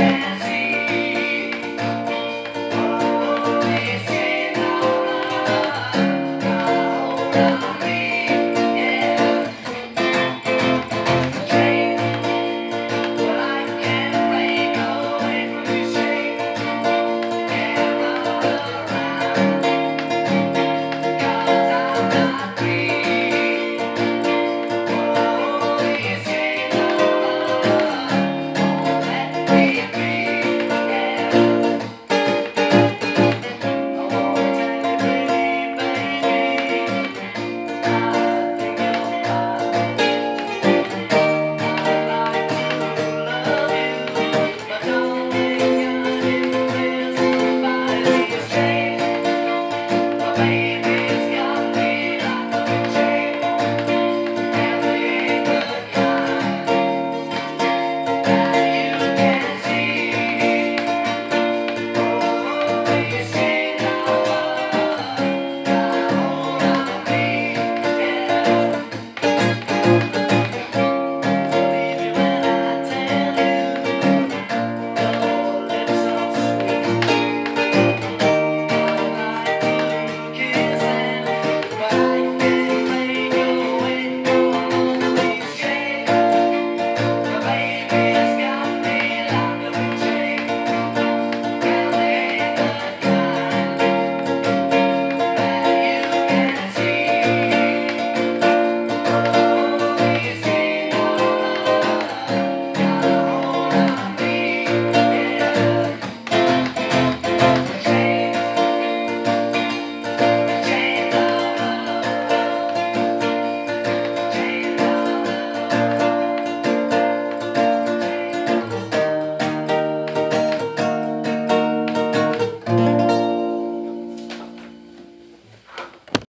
Yeah.